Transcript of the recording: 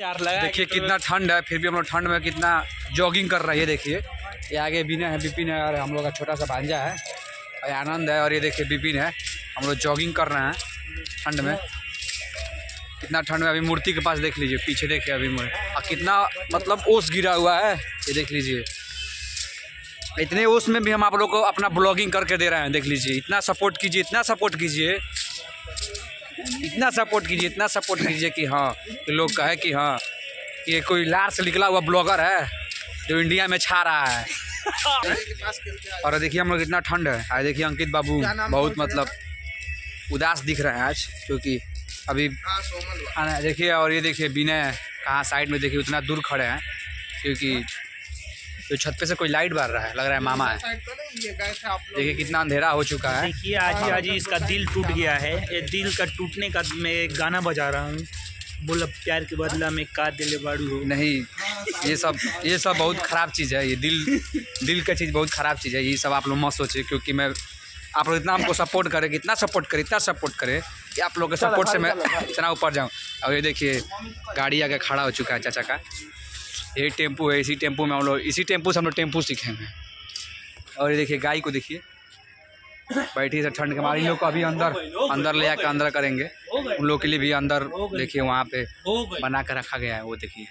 यार लगा देखिए कितना ठंड है फिर भी हम लोग ठंड में कितना जॉगिंग कर रहे हैं ये देखिए। ये आगे बिना है बिपिन है और हम लोग का छोटा सा भांजा है। और आनंद है और ये देखिए बिपिन है हम लोग जॉगिंग कर रहे हैं ठंड में। कितना ठंड में अभी मूर्ति के पास देख लीजिए पीछे देखिए अभी मुझे और कितना मतलब ओस गिरा हुआ है ये देख लीजिए। इतने ओस में भी हम आप लोग को अपना ब्लॉगिंग करके दे रहे हैं देख लीजिए। इतना सपोर्ट कीजिए इतना सपोर्ट कीजिए। इतना सपोर्ट कीजिए इतना सपोर्ट कीजिए कि हाँ कि लोग कहे कि हाँ ये कोई लार से निकला हुआ ब्लॉगर है जो इंडिया में छा रहा है। और देखिए हम लोग इतना ठंड है। आज देखिए अंकित बाबू बहुत मतलब उदास दिख रहे हैं आज क्योंकि अभी देखिए और ये देखिए बिना कहाँ साइड में देखिए उतना दूर खड़े हैं क्योंकि तो छत पे से कोई लाइट बार रहा है लग रहा है मामा है। देखिए कितना अंधेरा हो चुका है। देखिए आज ही आज ही इसका दिल टूट गया है। ये दिल का टूटने का मैं एक गाना बजा रहा हूँ। बोला प्यार के बदला में का दिले बाड़ू हो। नहीं ये सब ये सब बहुत ख़राब चीज़ है। ये दिल दिल का चीज़ बहुत ख़राब चीज़ है। ये सब आप लोग मत सोचिए क्योंकि मैं आप लोग इतना हमको सपोर्ट करें इतना सपोर्ट करें इतना सपोर्ट करें कि आप लोग के सपोर्ट से मैं इतना ऊपर जाऊँ। और ये देखिए गाड़ी आगे खड़ा हो चुका है चाचा का। ये टेंपू है इसी टेंपू में हम लोग इसी टेंपू से हम लोग टेंपू सीखे हैं। और ये देखिए गाय को देखिए। बैठी से ठंड के मारे। इन लोग को अभी अंदर अंदर ले जाकर अंदर करेंगे। उन लोग के लिए भी अंदर देखिए वहाँ पे बना कर रखा गया है वो देखिए।